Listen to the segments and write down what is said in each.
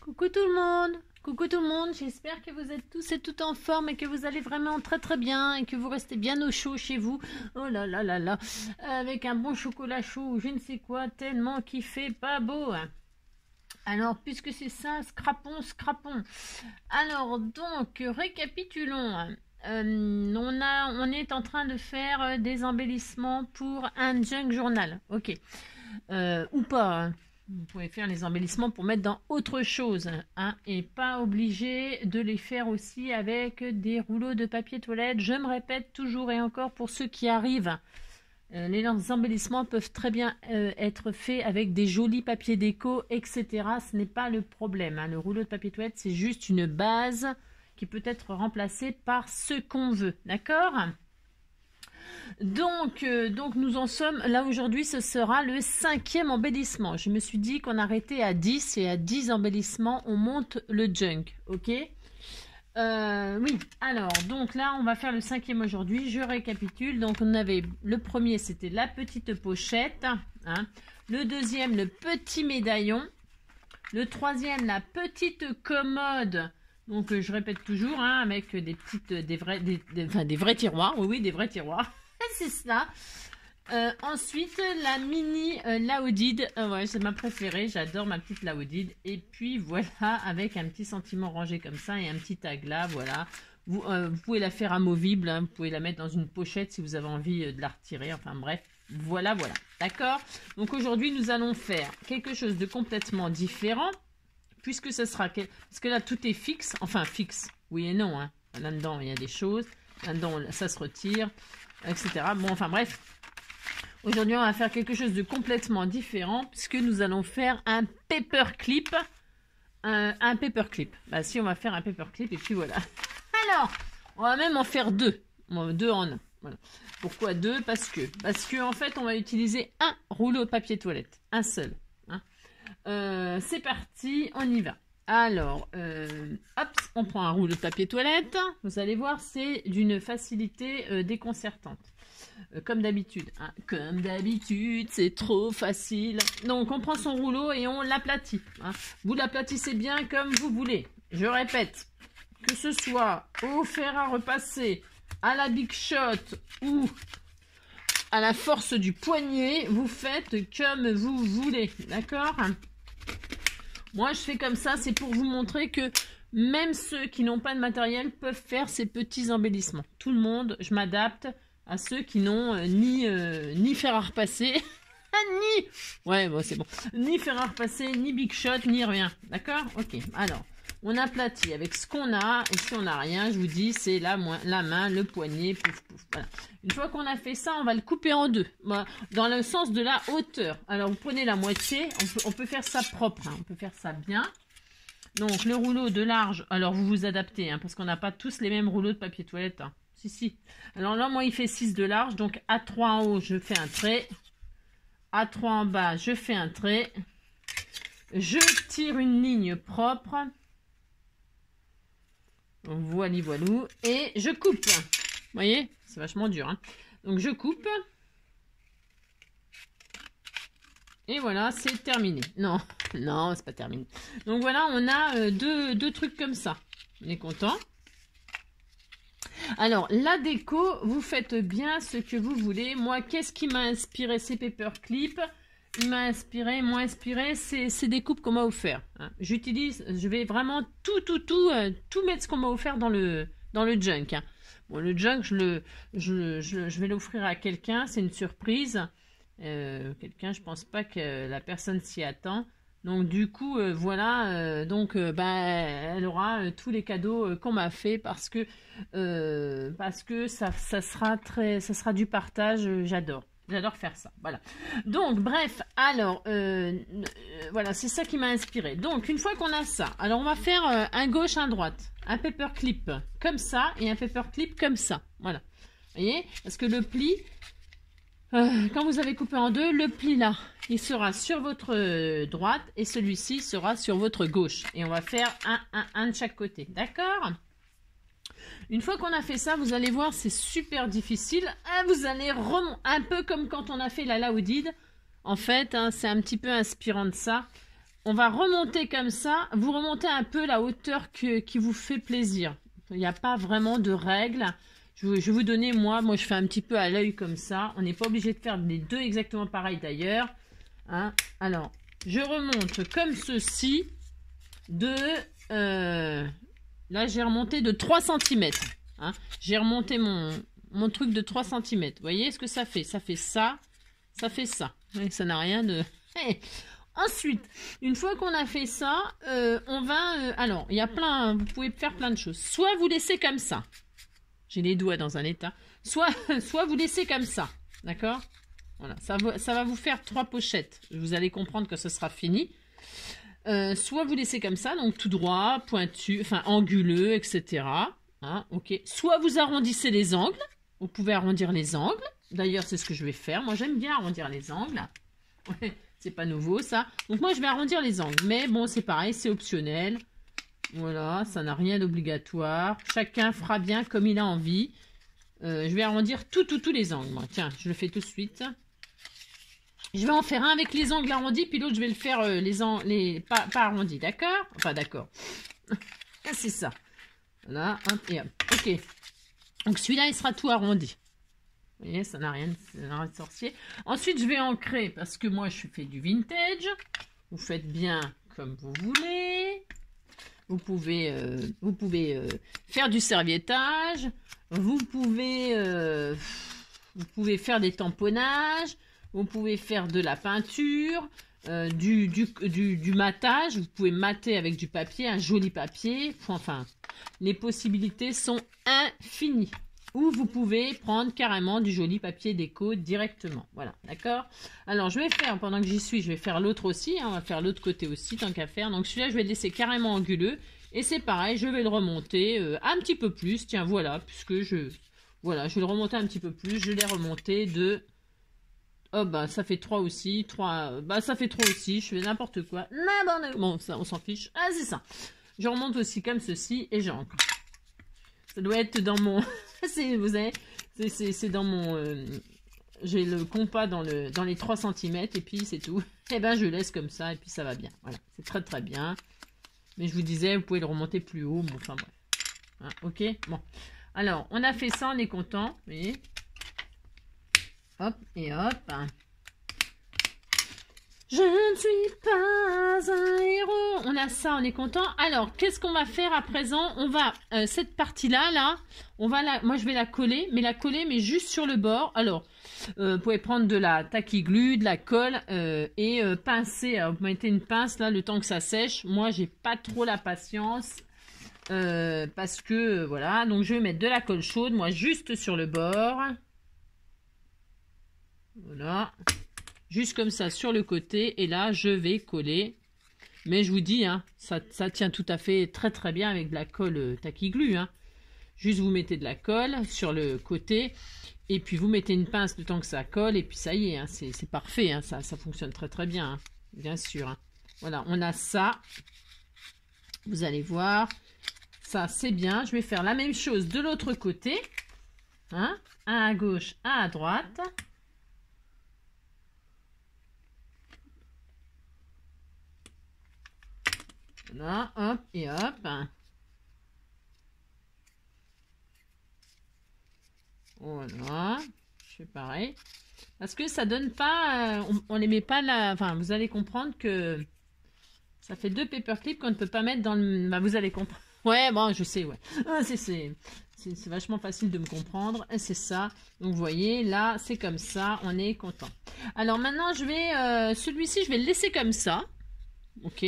Coucou tout le monde Coucou tout le monde, j'espère que vous êtes tous et toutes en forme et que vous allez vraiment très très bien et que vous restez bien au chaud chez vous. Oh là là là là, avec un bon chocolat chaud je ne sais quoi, tellement qu'il fait pas beau. Alors, puisque c'est ça, scrapons, scrapons. Alors, donc, récapitulons. Euh, on, est en train de faire des embellissements pour un junk journal. Ok. Euh, ou pas. Vous pouvez faire les embellissements pour mettre dans autre chose. Hein, et pas obligé de les faire aussi avec des rouleaux de papier toilette. Je me répète toujours et encore pour ceux qui arrivent. Euh, les embellissements peuvent très bien euh, être faits avec des jolis papiers déco, etc. Ce n'est pas le problème. Hein. Le rouleau de papier toilette, c'est juste une base qui peut être remplacée par ce qu'on veut. D'accord? Donc, euh, donc nous en sommes là aujourd'hui, ce sera le cinquième embellissement. Je me suis dit qu'on arrêtait à 10 et à 10 embellissements, on monte le junk, ok? Euh, Oui, alors, donc là, on va faire le cinquième aujourd'hui. Je récapitule. Donc, on avait le premier, c'était la petite pochette. Hein. Le deuxième, le petit médaillon. Le troisième, la petite commode. Donc, euh, je répète toujours, hein, avec des petites, des vrais, des, vrais tiroirs. Oui, oui, des vrais tiroirs. C'est cela. Euh, ensuite, la mini euh, Laodide. Euh, ouais, c'est ma préférée. J'adore ma petite Laodide. Et puis voilà, avec un petit sentiment rangé comme ça et un petit tag là. Voilà. Vous, pouvez la faire amovible. Hein. vous pouvez la mettre dans une pochette si vous avez envie de la retirer. Enfin bref, voilà, voilà. D'accord? Donc aujourd'hui, nous allons faire quelque chose de complètement différent. Puisque ce sera... Parce que là, tout est fixe. Enfin, fixe. Oui et non. Hein. Là-dedans, il y a des choses. Là-dedans, ça se retire etc. Bon, enfin bref. Aujourd'hui, on va faire quelque chose de complètement différent puisque nous allons faire un paperclip. Un, un paperclip. Bah si, on va faire un paperclip et puis voilà. Alors, on va même en faire deux. Deux en un. Pourquoi deux? Parce que, parce que en fait, on va utiliser un rouleau de papier toilette, un seul. Hein. Euh, c'est parti, on y va. Alors, euh, hop, on prend un rouleau de papier toilette. Vous allez voir, c'est d'une facilité euh, déconcertante. Euh, comme d'habitude. Hein. Comme d'habitude, c'est trop facile. Donc, on prend son rouleau et on l'aplatit. Hein. Vous l'aplatissez bien comme vous voulez. Je répète, que ce soit au fer à repasser, à la Big Shot ou à la force du poignet, vous faites comme vous voulez. D'accord? Moi, je fais comme ça, c'est pour vous montrer que même ceux qui n'ont pas de matériel peuvent faire ces petits embellissements. Tout le monde, je m'adapte à ceux qui n'ont euh, ni, euh, ni fer à repasser, ni... Ouais, bon, c'est bon. Ni fer à repasser, ni big shot, ni rien. D'accord? Ok, alors on aplatit avec ce qu'on a. Et si on n'a rien, je vous dis, c'est la, main, le poignet, pouf, pouf. Une fois qu'on a fait ça, on va le couper en deux. Dans le sens de la hauteur. Alors, vous prenez la moitié. On peut, faire ça propre. Hein. On peut faire ça bien. Donc, le rouleau de large. Alors, vous vous adaptez. Hein, parce qu'on n'a pas tous les mêmes rouleaux de papier toilette. Hein. Si, si. Alors là, moi, il fait 6 de large. Donc, à 3 en haut, je fais un trait. À 3 en bas, je fais un trait. Je tire une ligne propre. Voilà, voilou. Et je coupe. Vous voyez C'est vachement dur. Hein. Donc je coupe. Et voilà, c'est terminé. Non, non, c'est pas terminé. Donc voilà, on a euh, deux, deux, trucs comme ça. On est content. Alors, la déco, vous faites bien ce que vous voulez. Moi, qu'est-ce qui m'a inspiré? Ces paperclips m'a inspiré, moi inspiré, c'est ces découpes qu'on m'a offert. Hein. J'utilise, je vais vraiment tout, tout, tout, euh, tout mettre ce qu'on m'a offert dans le, dans le junk. Hein. Bon, le junk, je, le, je, je, vais l'offrir à quelqu'un, c'est une surprise. Euh, quelqu'un, je pense pas que la personne s'y attend. Donc du coup, euh, voilà, donc bah, elle aura tous les cadeaux qu'on m'a fait parce que parce que ça, ça sera très, ça sera du partage. J'adore. J'adore faire ça. Voilà. Donc, bref, alors, euh, euh, voilà, c'est ça qui m'a inspiré. Donc, une fois qu'on a ça, alors on va faire euh, un gauche, un droite. Un paperclip comme ça et un paperclip comme ça. Voilà. Vous voyez Parce que le pli, quand vous avez coupé en deux, le pli là, il sera sur votre droite et celui-ci sera sur votre gauche. Et on va faire un, un, un de chaque côté. D'accord? Une fois qu'on a fait ça, vous allez voir, c'est super difficile. Ah, vous allez remonter, un peu comme quand on a fait la laoudide. En fait, hein, c'est un petit peu inspirant de ça. on va remonter comme ça. Vous remontez un peu la hauteur qui vous fait plaisir. Il n'y a pas vraiment de règles. Je, vais vous donner, moi, moi je fais un petit peu à l'œil comme ça. On n'est pas obligé de faire les deux exactement pareil d'ailleurs. Hein. Alors, je remonte comme ceci de... Euh, là, j'ai remonté de 3 cm. Hein. J'ai remonté mon, mon truc de 3 cm. Vous voyez ce que ça fait? Ça fait ça, ça fait ça. ça n'a rien de... Ensuite, une fois qu'on a fait ça, euh, on va... Euh, alors, il y a plein... Vous pouvez faire plein de choses. Soit vous laissez comme ça. J'ai les doigts dans un état. Soit, soit vous laissez comme ça. D'accord? Voilà, ça va, ça va vous faire trois pochettes. Vous allez comprendre que ce sera fini. Euh, soit vous laissez comme ça, donc tout droit, pointu, enfin anguleux, etc. Hein, ok. Soit vous arrondissez les angles. Vous pouvez arrondir les angles. D'ailleurs, c'est ce que je vais faire. Moi, j'aime bien arrondir les angles. c'est pas nouveau, ça. Donc, moi, je vais arrondir les angles. Mais bon, c'est pareil, c'est optionnel. Voilà, ça n'a rien d'obligatoire. Chacun fera bien comme il a envie. Euh, je vais arrondir tout, tout, tous les angles. Tiens, je le fais tout de suite. Je vais en faire un avec les angles arrondis, puis l'autre, je vais le faire euh, les, les pas, pas arrondis, d'accord? Enfin, d'accord. c'est ça. Voilà, hop, et hop. Ok. Donc, celui-là, il sera tout arrondi. Vous voyez, ça n'a rien, de sorcier. Ensuite, je vais ancrer, parce que moi, je fais du vintage. Vous faites bien comme vous voulez. Vous pouvez, euh, vous pouvez euh, faire du serviettage. Vous pouvez, vous pouvez faire des tamponnages. Vous pouvez faire de la peinture, du, du, du, du, matage. Vous pouvez mater avec du papier, un joli papier. Enfin, les possibilités sont infinies. Ou vous pouvez prendre carrément du joli papier déco directement. Voilà, d'accord? Alors, je vais faire, pendant que j'y suis, je vais faire l'autre aussi. Hein, on va faire l'autre côté aussi, tant qu'à faire. Donc, celui-là, je vais le laisser carrément anguleux. Et c'est pareil, je vais le remonter euh, un petit peu plus. Tiens, voilà, puisque je... Voilà, je vais le remonter un petit peu plus. Je l'ai remonté de... Oh, bah, ça fait 3 aussi. 3... Bah, ça fait 3 aussi. Je fais n'importe quoi. Bon, ça, on s'en fiche. Ah, c'est ça. Je remonte aussi comme ceci et j'encre. Ça doit être dans mon... vous savez, c'est dans mon... Euh, j'ai le compas dans, le, dans les 3 cm et puis c'est tout. Et eh ben je laisse comme ça et puis ça va bien. Voilà, c'est très très bien. Mais je vous disais, vous pouvez le remonter plus haut. Bon, enfin bref. Hein, ok? Bon. Alors, on a fait ça, on est content. Vous Hop et hop. Je ne suis pas un héros. On a ça, on est content. Alors, qu'est-ce qu'on va faire à présent? On va, euh, cette partie-là, là, on va la, moi je vais la coller, mais la coller, mais juste sur le bord. Alors, euh, vous pouvez prendre de la taquiglu, de la colle euh, et pincer. Alors, vous mettez une pince là, le temps que ça sèche. Moi, j'ai pas trop la patience. parce que, voilà, donc je vais mettre de la colle chaude, moi, juste sur le bord. Voilà. Juste comme ça sur le côté. Et là je vais coller. Mais je vous dis hein, ça, tient tout à fait très très bien avec de la colle euh, taquiglu hein. juste vous mettez de la colle sur le côté. Et puis vous mettez une pince de temps que ça colle. Et puis ça y est hein, c'est parfait ça fonctionne très très bien bien sûr voilà on a ça. Vous allez voir. Ça c'est bien. Je vais faire la même chose de l'autre côté un à gauche un à droite Voilà, hop et hop. Voilà, je fais pareil. Parce que ça donne pas, euh, on, les met pas là, enfin vous allez comprendre que ça fait deux paperclips qu'on ne peut pas mettre dans le, bah, vous allez comprendre. Ouais, bon, je sais, ouais. Ah, c'est vachement facile de me comprendre. C'est ça. Donc, vous voyez, là, c'est comme ça. On est content. Alors, maintenant, je vais... Euh, celui-ci, je vais le laisser comme ça. Ok.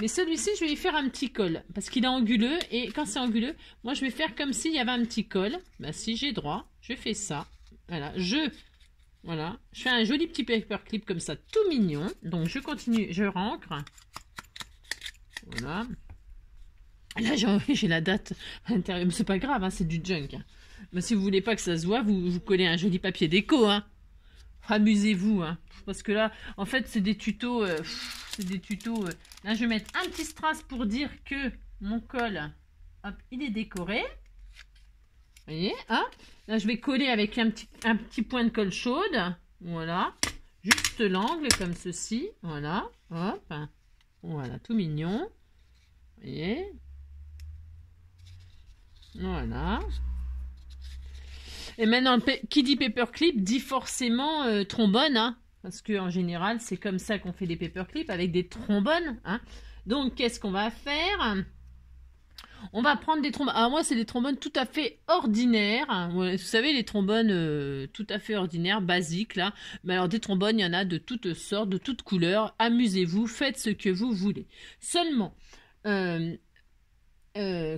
Mais celui-ci, je vais lui faire un petit col. Parce qu'il est anguleux. Et quand c'est anguleux, moi, je vais faire comme s'il y avait un petit col. Bah, si j'ai droit, je fais ça. Voilà. Je... Voilà. Je fais un joli petit paperclip comme ça, tout mignon. Donc, je continue. Je rancre. Voilà. Là, j'ai la date à l'intérieur. Mais c'est pas grave, hein, c'est du junk. Mais si vous voulez pas que ça se voit, vous, vous collez un joli papier déco. Hein. Amusez-vous. Hein. Parce que là, en fait, c'est des tutos... Euh, c'est des tutos. Euh. Là, je vais mettre un petit strass pour dire que mon col, hop, il est décoré. Vous voyez, hein Là, je vais coller avec un petit, un petit point de colle chaude. Voilà. Juste l'angle, comme ceci. Voilà. Hop. Voilà, tout mignon. Vous voyez Voilà. Et maintenant, qui dit paperclip dit forcément euh, trombone, hein, parce qu'en général, c'est comme ça qu'on fait des paperclips, avec des trombones. Hein. Donc, qu'est-ce qu'on va faire? On va prendre des trombones. Alors moi, c'est des trombones tout à fait ordinaires. Vous savez, les trombones euh, tout à fait ordinaires, basiques, là. Mais alors, des trombones, il y en a de toutes sortes, de toutes couleurs. Amusez-vous, faites ce que vous voulez. Seulement, euh,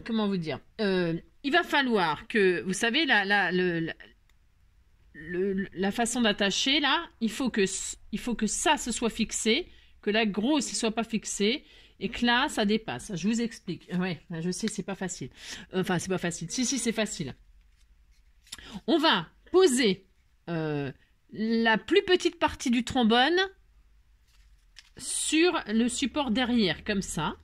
comment vous dire? Il va falloir que, vous savez, la, la, la façon d'attacher, là, il faut, que, il faut que ça se soit fixé, que la grosse ne soit pas fixée, et que là, ça dépasse. Je vous explique. Ouais, je sais, c'est pas facile. Enfin, c'est pas facile. Si, si, c'est facile. On va poser euh, la plus petite partie du trombone sur le support derrière, comme ça.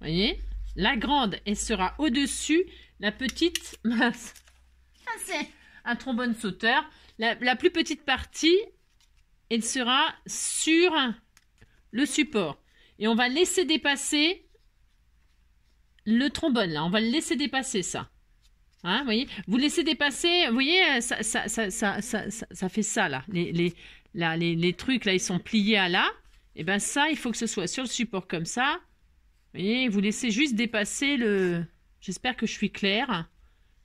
Voyez? La grande, elle sera au-dessus la petite, c'est un trombone sauteur. La, plus petite partie, elle sera sur le support. Et on va laisser dépasser le trombone, là. On va le laisser dépasser, ça. Hein, vous voyez? Vous laissez dépasser, vous voyez, ça, ça, ça, ça fait ça, là. Les, les, les, les, trucs, là, ils sont pliés à là. Et bien ça, il faut que ce soit sur le support comme ça. Vous voyez, vous laissez juste dépasser le, J'espère que je suis claire.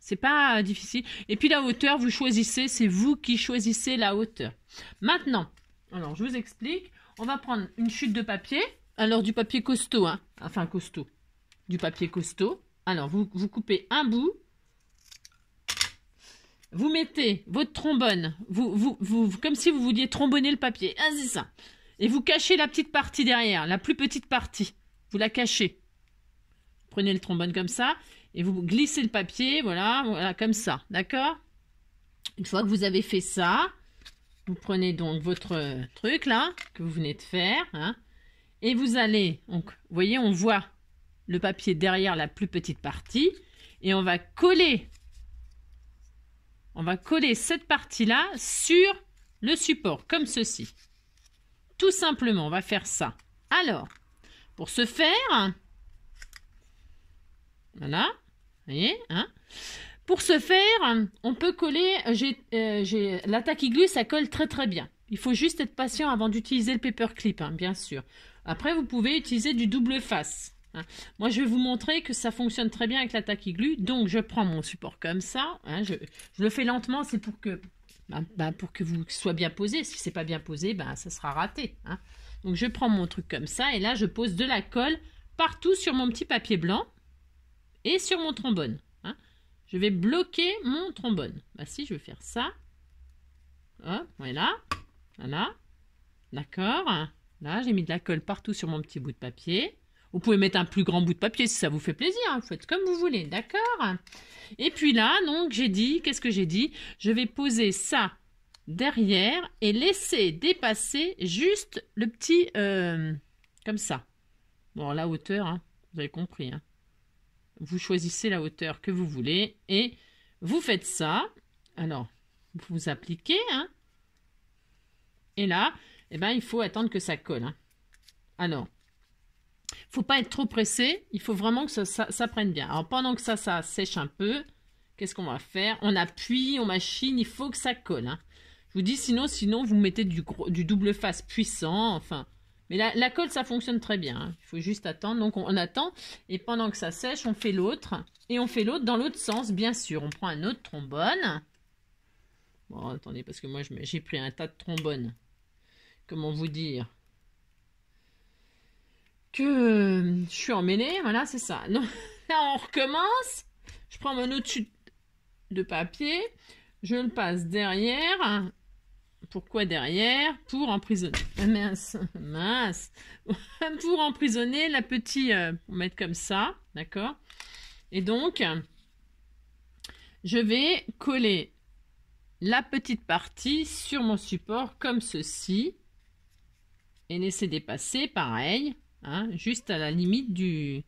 C'est pas difficile. Et puis la hauteur, vous choisissez, c'est vous qui choisissez la hauteur. Maintenant, alors je vous explique. On va prendre une chute de papier. Alors du papier costaud, hein. enfin costaud. Du papier costaud. Alors vous, vous coupez un bout. Vous mettez votre trombone, vous, vous, vous, comme si vous vouliez trombonner le papier. Ah, ça. Et vous cachez la petite partie derrière, la plus petite partie. Vous la cachez. Prenez le trombone comme ça et vous glissez le papier, voilà, voilà comme ça, d'accord? Une fois que vous avez fait ça, vous prenez donc votre truc là, que vous venez de faire, hein, et vous allez, donc, vous voyez, on voit le papier derrière la plus petite partie, et on va coller, on va coller cette partie-là sur le support, comme ceci. Tout simplement, on va faire ça. Alors, pour ce faire, voilà. Voyez hein Pour ce faire, on peut coller. Euh, j'ai L'attaque glue, ça colle très très bien. Il faut juste être patient avant d'utiliser le paperclip, hein, bien sûr. Après, vous pouvez utiliser du double face. Hein. Moi, je vais vous montrer que ça fonctionne très bien avec l'attaque glue. Donc, je prends mon support comme ça. Je, le fais lentement, c'est pour que, bah, bah, pour que vous soit bien posé. Si c'est pas bien posé, bah, ça sera raté. Donc, je prends mon truc comme ça et là, je pose de la colle partout sur mon petit papier blanc et sur mon trombone. Hein. Je vais bloquer mon trombone. Bah si, je vais faire ça. Hop, voilà. Voilà. D'accord. Là, j'ai mis de la colle partout sur mon petit bout de papier. Vous pouvez mettre un plus grand bout de papier si ça vous fait plaisir. Hein. Faites comme vous voulez. D'accord Et puis là, donc, j'ai dit, qu'est-ce que j'ai dit? Je vais poser ça derrière et laisser dépasser juste le petit... Euh, comme ça. Bon, la hauteur, hein, vous avez compris. Hein vous choisissez la hauteur que vous voulez et vous faites ça. Alors, vous appliquez, hein. Et là, eh ben, il faut attendre que ça colle. Hein. Alors, faut pas être trop pressé. Il faut vraiment que ça, prenne bien. Alors, pendant que ça, ça sèche un peu, qu'est-ce qu'on va faire? On appuie, on machine. Il faut que ça colle. Hein. Je vous dis, sinon, sinon, vous mettez du, du double face puissant. Enfin, mais la, colle, ça fonctionne très bien. Hein. Il faut juste attendre. Donc, on, attend. Et pendant que ça sèche, on fait l'autre. Et on fait l'autre dans l'autre sens, bien sûr. On prend un autre trombone. Bon, attendez, parce que moi, j'ai pris un tas de trombones. Comment vous dire? Que je suis emmêlée. Voilà, c'est ça. Donc, là, on recommence. Je prends mon autre chute de papier. Je le passe derrière. Pourquoi derrière Pour emprisonner. Ah, mince, mince. pour emprisonner la petite. Euh, pour mettre comme ça, d'accord? Et donc, je vais coller la petite partie sur mon support comme ceci. Et laisser dépasser, pareil, hein, juste à la limite du,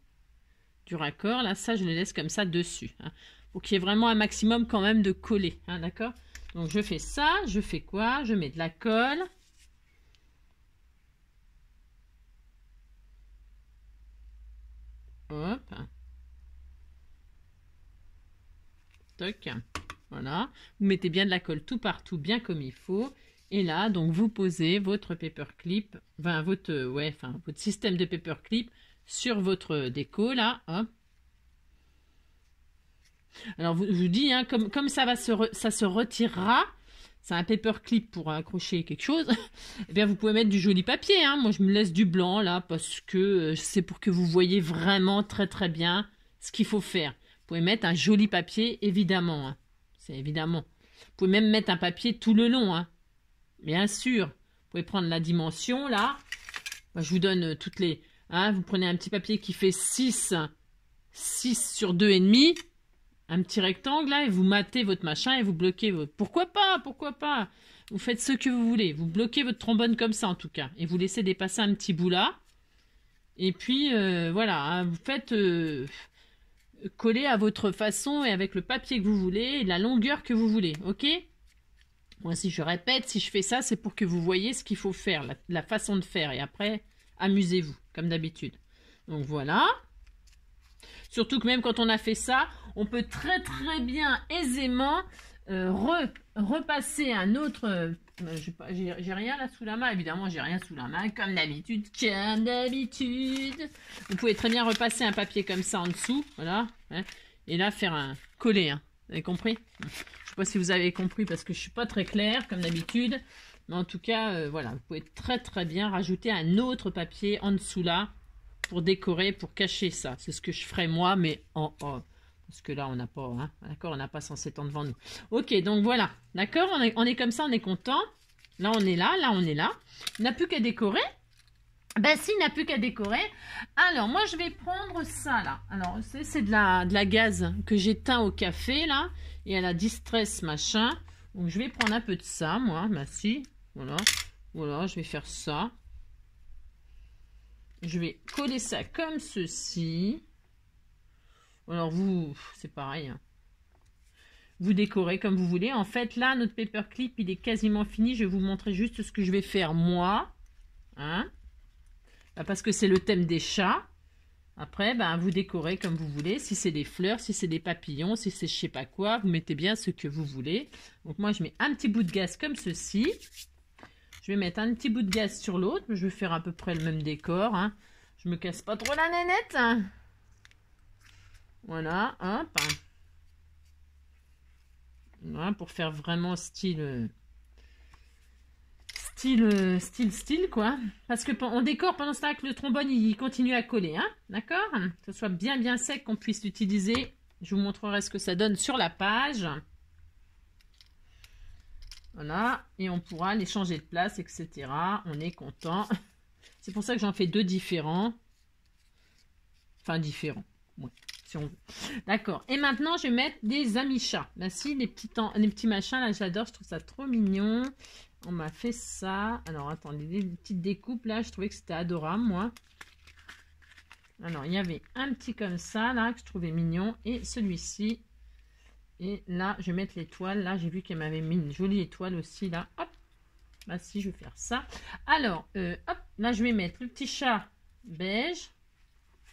du raccord. Là, ça, je le laisse comme ça dessus. Hein, pour qu'il y ait vraiment un maximum quand même de coller, hein, d'accord? Donc je fais ça, je fais quoi? Je mets de la colle. Hop. Toc. Voilà. Vous mettez bien de la colle tout partout, bien comme il faut. Et là, donc, vous posez votre paperclip, enfin, votre, ouais, enfin, votre système de paperclip sur votre déco, là. Alors, je vous dis, hein, comme, comme ça, va se ça se retirera, c'est un paperclip pour accrocher quelque chose, eh bien, vous pouvez mettre du joli papier. Hein. Moi, je me laisse du blanc, là, parce que euh, c'est pour que vous voyez vraiment très, très bien ce qu'il faut faire. Vous pouvez mettre un joli papier, évidemment. Hein. C'est évidemment. Vous pouvez même mettre un papier tout le long. Hein. Bien sûr. Vous pouvez prendre la dimension, là. Moi, je vous donne euh, toutes les... Hein, vous prenez un petit papier qui fait 6, 6 sur 2,5 un petit rectangle là et vous matez votre machin et vous bloquez votre... Pourquoi pas Pourquoi pas Vous faites ce que vous voulez. Vous bloquez votre trombone comme ça en tout cas. Et vous laissez dépasser un petit bout là. Et puis euh, voilà, hein, vous faites euh, coller à votre façon et avec le papier que vous voulez la longueur que vous voulez. Ok Moi si je répète, si je fais ça, c'est pour que vous voyez ce qu'il faut faire, la façon de faire. Et après, amusez-vous, comme d'habitude. Donc voilà. Surtout que même quand on a fait ça, on peut très très bien aisément euh, repasser un autre... Euh, j'ai rien là sous la main, évidemment j'ai rien sous la main, comme d'habitude, comme d'habitude. Vous pouvez très bien repasser un papier comme ça en dessous, voilà, hein, et là faire un coller, hein. vous avez compris? Je sais pas si vous avez compris parce que je suis pas très claire comme d'habitude, mais en tout cas, euh, voilà, vous pouvez très très bien rajouter un autre papier en dessous là, pour décorer, pour cacher ça. C'est ce que je ferai moi, mais en, parce que là, on n'a pas, hein, d'accord, on n'a pas 107 ans devant nous. Ok, donc voilà, d'accord, on est, on est comme ça, on est content. Là, on est là, là, on est là. On n'a plus qu'à décorer. Ben si, n'a plus qu'à décorer. Alors, moi, je vais prendre ça, là. Alors, c'est de la, de la gaz que j'éteins au café, là. Et à la distress, machin. Donc, je vais prendre un peu de ça, moi. Ben si, voilà. Voilà, je vais faire ça. Je vais coller ça comme ceci. Alors vous, c'est pareil. Hein. Vous décorez comme vous voulez. En fait, là, notre paperclip, il est quasiment fini. Je vais vous montrer juste ce que je vais faire moi. Hein bah, Parce que c'est le thème des chats. Après, ben, vous décorez comme vous voulez. Si c'est des fleurs, si c'est des papillons, si c'est je sais pas quoi, vous mettez bien ce que vous voulez. Donc moi, je mets un petit bout de gaz comme ceci. Je vais mettre un petit bout de gaz sur l'autre. Je vais faire à peu près le même décor. Hein. Je me casse pas trop la nénette. Voilà, hop. Voilà, pour faire vraiment style... Style, style, style, quoi. Parce que on décore pendant ce temps que le trombone, il continue à coller, hein. D'accord? Que ce soit bien, bien sec, qu'on puisse l'utiliser. Je vous montrerai ce que ça donne sur la page. Voilà, et on pourra les changer de place, etc. On est content. C'est pour ça que j'en fais deux différents. Enfin, différents. D'accord. Et maintenant, je vais mettre des amichas. Là, si, les petits, les petits machins, là, j'adore. Je trouve ça trop mignon. On m'a fait ça. Alors, attendez, des petites découpes, là. Je trouvais que c'était adorable, moi. Alors, il y avait un petit comme ça, là, que je trouvais mignon. Et celui-ci, et là, je vais mettre l'étoile. Là, j'ai vu qu'elle m'avait mis une jolie étoile aussi, là. Hop. Bah si, je vais faire ça. Alors, euh, hop. Là, je vais mettre le petit chat beige.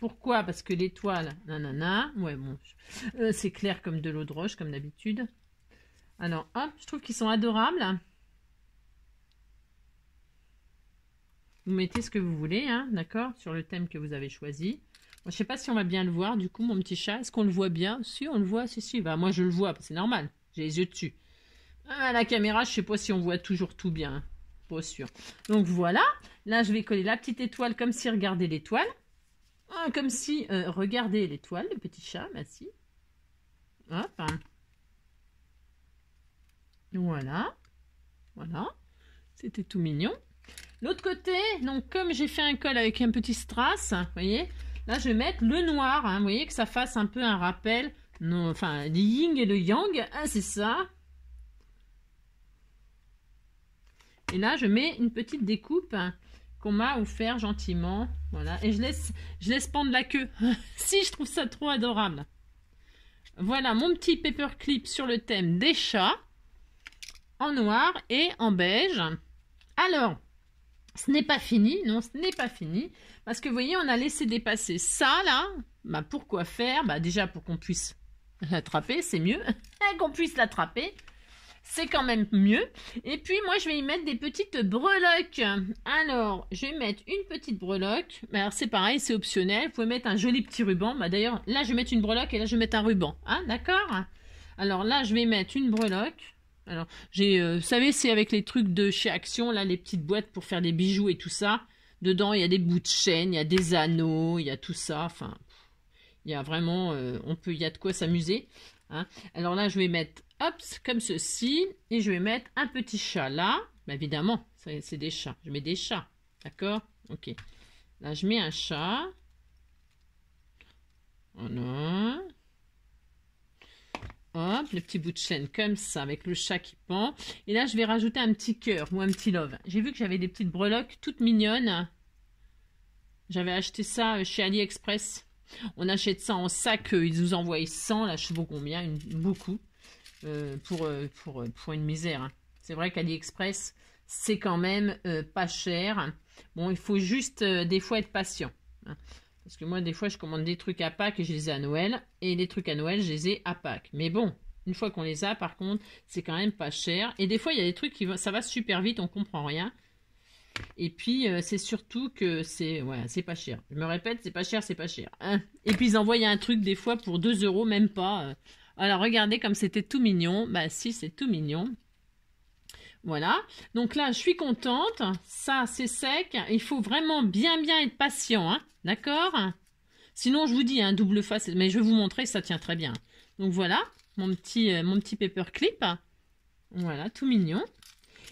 Pourquoi? Parce que l'étoile, nanana. Ouais, bon. Euh, c'est clair comme de l'eau de roche, comme d'habitude. Alors, hop. Je trouve qu'ils sont adorables. Vous mettez ce que vous voulez, hein, d'accord Sur le thème que vous avez choisi. Je sais pas si on va bien le voir, du coup, mon petit chat. Est-ce qu'on le voit bien? Si, on le voit, si, si. Bah, moi, je le vois, c'est normal. J'ai les yeux dessus. À la caméra, je sais pas si on voit toujours tout bien. Hein. Pas sûr. Donc, voilà. Là, je vais coller la petite étoile comme si regardez l'étoile. Ah, comme si euh, regardez l'étoile, le petit chat, si. Hop. Hein. Voilà. Voilà. C'était tout mignon. L'autre côté, donc comme j'ai fait un col avec un petit strass, vous voyez, Là, je vais mettre le noir. Hein, vous voyez que ça fasse un peu un rappel. Enfin, le yin et le yang. Hein, c'est ça. Et là, je mets une petite découpe hein, qu'on m'a offert gentiment. Voilà. Et je laisse, je laisse pendre la queue. si, je trouve ça trop adorable. Voilà mon petit paperclip sur le thème des chats. En noir et en beige. Alors, ce n'est pas fini. Non, ce n'est pas fini Parce que vous voyez, on a laissé dépasser ça, là. Bah, pourquoi faire? Bah, déjà, pour qu'on puisse l'attraper, c'est mieux. qu'on puisse l'attraper c'est quand même mieux. Et puis moi je vais y mettre des petites breloques. Alors je vais mettre une petite breloque. Alors c'est pareil, c'est optionnel. Vous pouvez mettre un joli petit ruban. Bah d'ailleurs là je vais mettre une breloque et là je vais mettre un ruban. Hein, d'accord? Alors là je vais mettre une breloque. Alors j'ai, euh, vous savez c'est avec les trucs de chez Action là, les petites boîtes pour faire des bijoux et tout ça. Dedans il y a des bouts de chaîne, il y a des anneaux, il y a tout ça. Enfin il y a vraiment, euh, on peut, il y a de quoi s'amuser. Hein. Alors là je vais mettre hop, comme ceci, et je vais mettre un petit chat là. Bah, évidemment, c'est des chats. Je mets des chats, d'accord? Ok. Là, je mets un chat. Voilà. Hop, le petit bout de chaîne comme ça, avec le chat qui pend. Et là, je vais rajouter un petit cœur ou un petit love. J'ai vu que j'avais des petites breloques toutes mignonnes. J'avais acheté ça euh, chez AliExpress. On achète ça en sac, euh, ils nous envoient 100, là je sais pas combien, beaucoup. Euh, pour, euh, pour, euh, pour, une misère. Hein. C'est vrai qu'AliExpress, c'est quand même pas cher. Bon, il faut juste des fois être patient. Hein. Parce que moi, des fois, je commande des trucs à Pâques et je les ai à Noël. Et les trucs à Noël, je les ai à Pâques. Mais bon, une fois qu'on les a, par contre, c'est quand même pas cher. Et des fois, il y a des trucs qui vont, ça va super vite, on comprend rien. Et puis, c'est surtout que c'est ouais, c'est pas cher. Je me répète, c'est pas cher, c'est pas cher. Hein. Et puis, ils envoient un truc des fois pour 2 euros, même pas. Alors, regardez comme c'était tout mignon. Bah si, c'est tout mignon. Voilà. Donc là, je suis contente. Ça, c'est sec. Il faut vraiment bien, bien être patient. Hein D'accord? Sinon, je vous dis, un hein, double face. Mais je vais vous montrer, ça tient très bien. Donc voilà, mon petit, euh, mon petit paperclip. Voilà, tout mignon.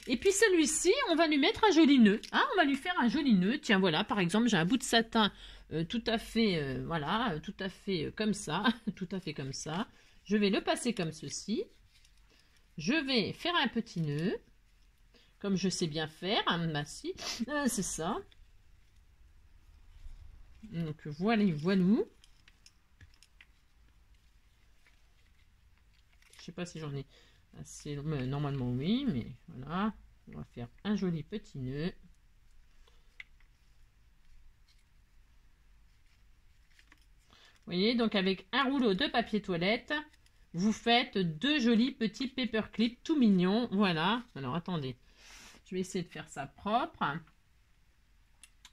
Et puis celui-ci, on va lui mettre un joli nœud. Hein on va lui faire un joli nœud. Tiens, voilà, par exemple, j'ai un bout de satin euh, tout à fait, euh, voilà, tout à fait comme ça. tout à fait comme ça. Je vais le passer comme ceci. Je vais faire un petit nœud, comme je sais bien faire, un massi. Ah, c'est ça. Donc voilà, voilà. Je sais pas si j'en ai assez. Normalement oui, mais voilà. On va faire un joli petit nœud. Vous voyez, donc avec un rouleau de papier toilette, vous faites deux jolis petits paperclips tout mignons. Voilà. Alors, attendez. Je vais essayer de faire ça propre.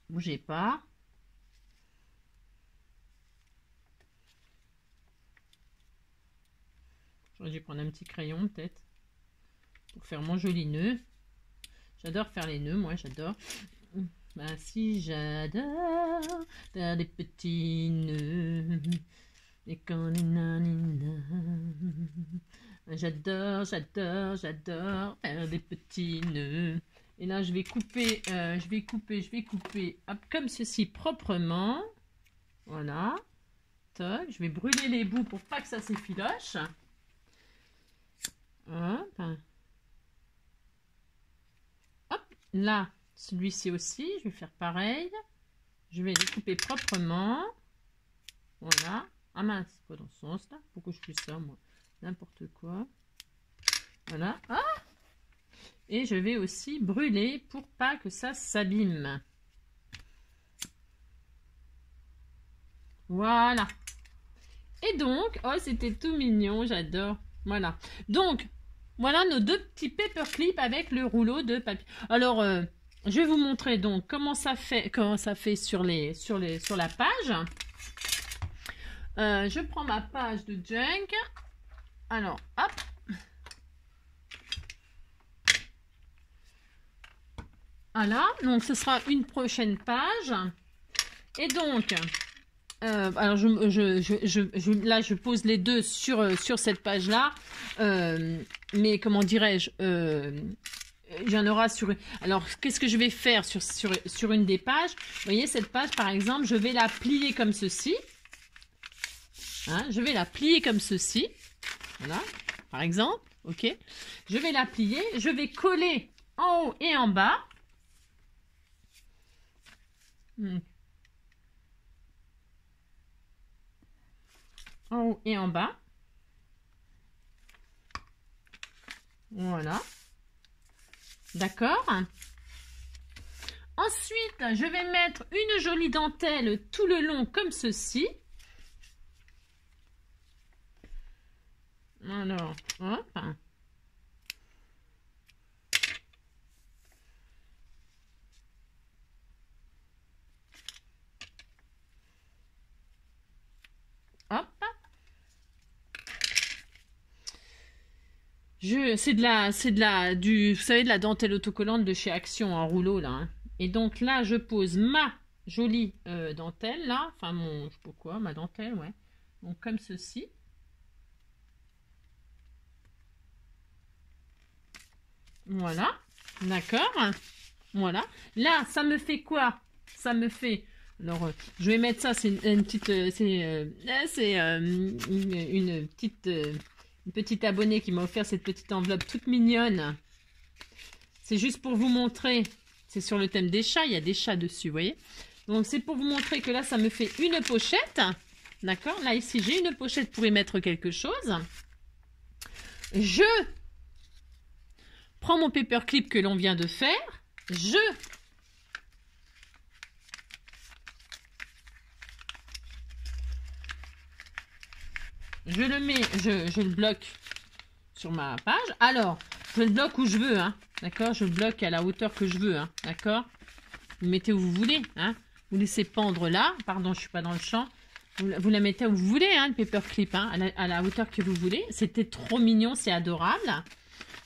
Bougez pas. J'aurais dû prendre un petit crayon peut-être pour faire mon joli nœud. J'adore faire les nœuds, moi j'adore. Bah si j'adore faire des petits nœuds. J'adore, j'adore, j'adore faire des petits nœuds. Et là, je vais couper, euh, je vais couper, je vais couper comme ceci proprement. Voilà. Toc. Je vais brûler les bouts pour pas que ça s'effiloche. Hop. Hop. Là, celui-ci aussi, je vais faire pareil. Je vais les couper proprement. Voilà. Ah mince, pas dans ce sens-là. Pourquoi je fais ça, moi? N'importe quoi. Voilà. Ah Et je vais aussi brûler pour pas que ça s'abîme. Voilà. Et donc, oh, c'était tout mignon, j'adore. Voilà. Donc, voilà nos deux petits paperclips avec le rouleau de papier. Alors, euh, je vais vous montrer donc comment ça fait, comment ça fait sur, les, sur, les, sur la page. Euh, je prends ma page de junk. Alors, hop. Voilà, donc ce sera une prochaine page. Et donc, euh, alors là je pose les deux sur, euh, cette page-là. mais comment dirais-je il y en aura sur... Alors, qu'est-ce que je vais faire sur, sur, sur une des pages? Vous voyez, cette page, par exemple, je vais la plier comme ceci. Hein, je vais la plier comme ceci. Voilà, par exemple. Ok. Je vais la plier. Je vais coller en haut et en bas. Hmm. En haut et en bas. Voilà. D'accord Ensuite, je vais mettre une jolie dentelle tout le long comme ceci. Alors, hop. Hop. c'est de la, c'est de la, du, vous savez, de la dentelle autocollante de chez Action en rouleau là. Hein. Et donc là, je pose ma jolie euh, dentelle là, enfin mon, je sais pas quoi, ma dentelle, ouais. Donc comme ceci. Voilà, d'accord. Voilà. Là, ça me fait quoi? Ça me fait... Alors, euh, je vais mettre ça, c'est une, petite... Euh, c'est c'est une, petite une petite abonnée qui m'a offert cette petite enveloppe toute mignonne. C'est juste pour vous montrer. C'est sur le thème des chats. Il y a des chats dessus, vous voyez? Donc, c'est pour vous montrer que là, ça me fait une pochette. D'accord? Là, ici, j'ai une pochette pour y mettre quelque chose. Je prends mon paperclip que l'on vient de faire. Je je le mets, je, le bloque sur ma page. Alors, je le bloque où je veux, hein. D'accord? Je le bloque à la hauteur que je veux, hein. D'accord? Vous mettez où vous voulez, hein. Vous laissez pendre là. Pardon, je suis pas dans le champ. Vous, la mettez où vous voulez, hein, le paperclip, hein, à la hauteur que vous voulez. C'était trop mignon, c'est adorable.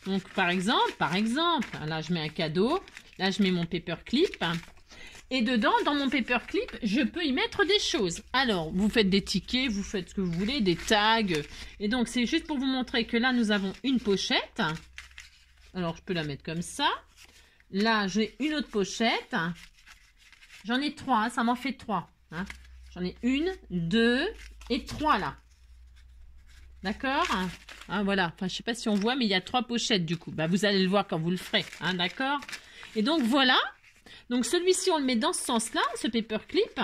Donc, par exemple, par exemple, là, je mets un cadeau. Là, je mets mon paperclip. Et dedans, dans mon paperclip, je peux y mettre des choses. Alors, vous faites des tickets, vous faites ce que vous voulez, des tags. Et donc, c'est juste pour vous montrer que là, nous avons une pochette. Alors, je peux la mettre comme ça. Là, j'ai une autre pochette. J'en ai trois, ça m'en fait trois. Hein. J'en ai une, deux et trois là. D'accord hein, Voilà, enfin, je sais pas si on voit, mais il y a trois pochettes du coup. Bah, vous allez le voir quand vous le ferez. D'accord Et donc, voilà. Donc celui-ci, on le met dans ce sens-là, ce paperclip.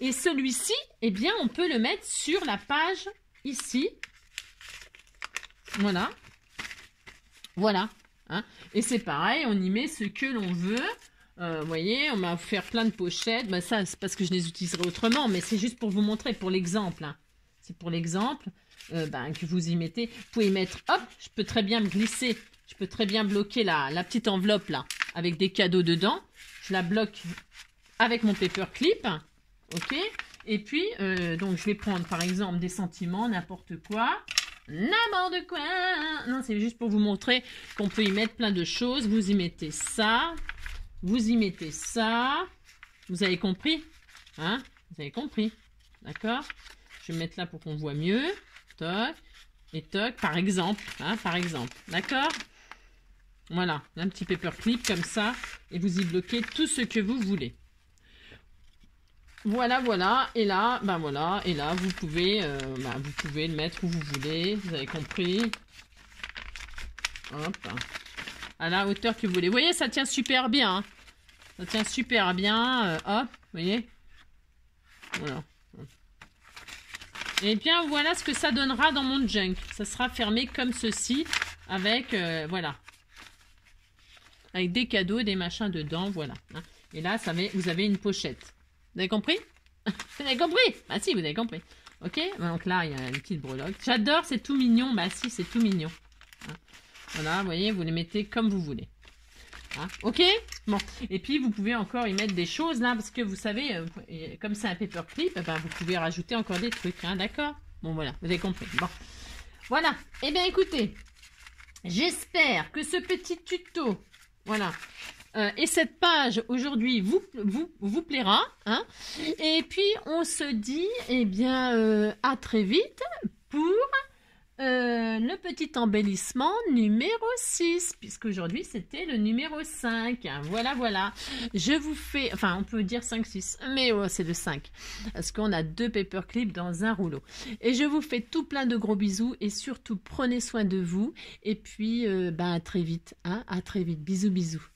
Et celui-ci, eh bien, on peut le mettre sur la page ici. Voilà. Voilà. Hein. Et c'est pareil, on y met ce que l'on veut. Euh, vous voyez, on va faire plein de pochettes. Ben, ça, c'est parce que je les utiliserai autrement, mais c'est juste pour vous montrer, pour l'exemple. Hein. C'est pour l'exemple euh, ben, que vous y mettez. Vous pouvez y mettre, hop, je peux très bien me glisser, je peux très bien bloquer la, la petite enveloppe là, avec des cadeaux dedans. Je la bloque avec mon paperclip, ok. Et puis, euh, donc je vais prendre par exemple des sentiments, n'importe quoi, n'importe quoi. Non, c'est juste pour vous montrer qu'on peut y mettre plein de choses. Vous y mettez ça, vous y mettez ça, vous avez compris Hein? Vous avez compris. D'accord? Je vais mettre là pour qu'on voit mieux. Toc. Et toc, par exemple. Hein, par exemple. D'accord? Voilà, un petit paperclip comme ça. Et vous y bloquez tout ce que vous voulez. Voilà, voilà. Et là, ben voilà. Et là, vous pouvez, euh, ben, vous pouvez le mettre où vous voulez. Vous avez compris? Hop. À la hauteur que vous voulez. Vous voyez, ça tient super bien. Hein. Ça tient super bien. Euh, hop, vous voyez? Voilà. Et bien, voilà ce que ça donnera dans mon junk. Ça sera fermé comme ceci. Avec, euh, voilà avec des cadeaux, des machins dedans, voilà. Hein. Et là, vous avez une pochette. Vous avez compris? Vous avez compris? Ah si, vous avez compris. Ok? Donc là, il y a une petite breloque. J'adore, c'est tout mignon. Bah si, c'est tout mignon. Hein. Voilà, vous voyez, vous les mettez comme vous voulez. Hein. ok? Bon. Et puis, vous pouvez encore y mettre des choses là, parce que vous savez, euh, comme c'est un paperclip, ben, vous pouvez rajouter encore des trucs. Hein, D'accord? Bon, voilà, vous avez compris. Bon. Voilà. Eh bien, écoutez, j'espère que ce petit tuto voilà. Euh, et cette page aujourd'hui vous plaira. Hein et puis on se dit eh bien euh, à très vite pour euh, le petit embellissement numéro 6, puisqu'aujourd'hui c'était le numéro 5. Voilà, voilà. Je vous fais, enfin on peut dire 5, 6, mais oh, c'est le 5, parce qu'on a deux paperclips dans un rouleau. Et je vous fais tout plein de gros bisous, et surtout prenez soin de vous, et puis ben, à très vite, hein, à très vite. Bisous, bisous.